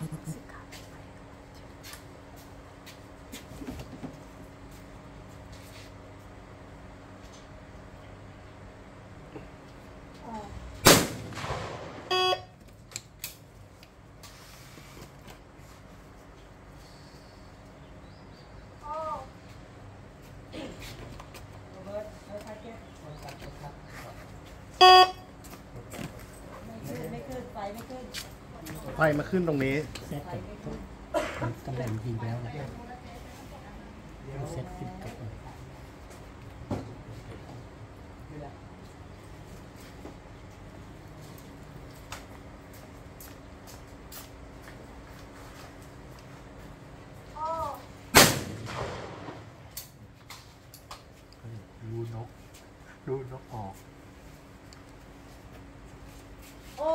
ไม่ขึ้นไฟไม่ขึ้น ไฟมาขึ้นตรงนี้เซตกับตำแหน่งยิงแล้วนะเซตขึ้นกับรูนกรูนกออกโอ้